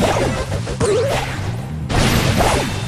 Let's go.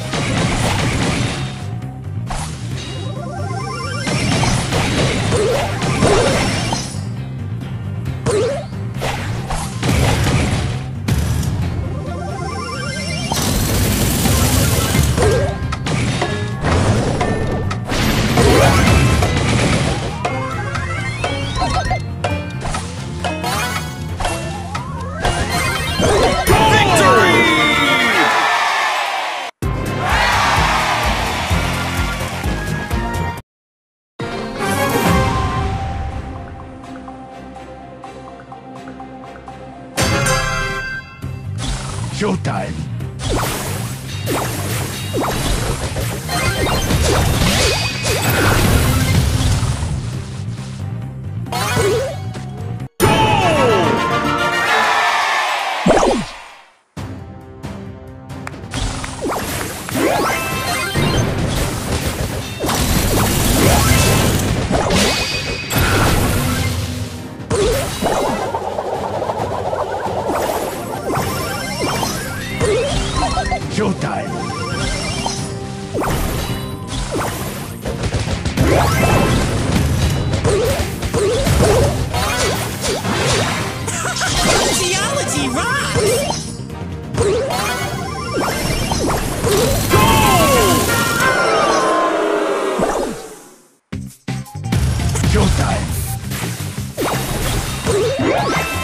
Showtime! Geology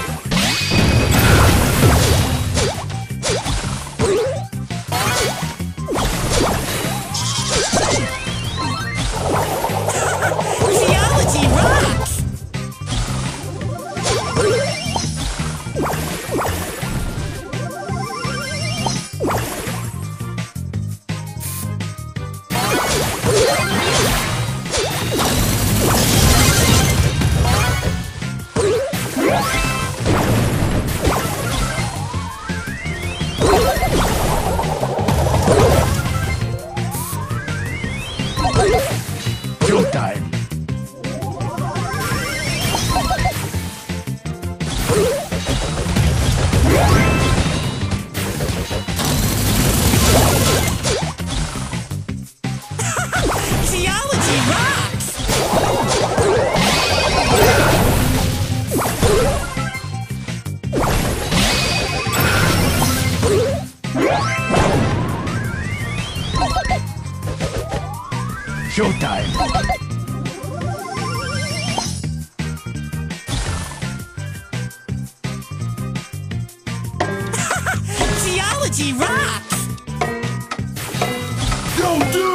Showtime! Geology rocks! Don't do!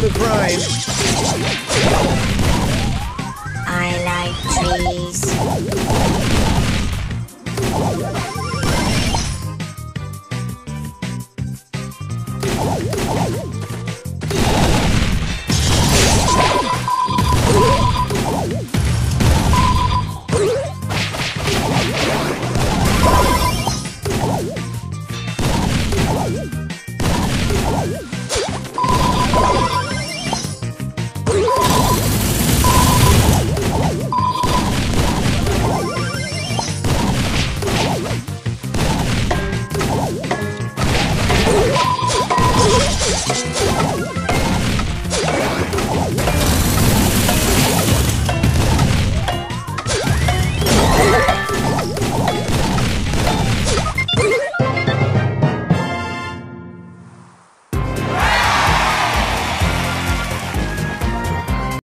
Comet Prime.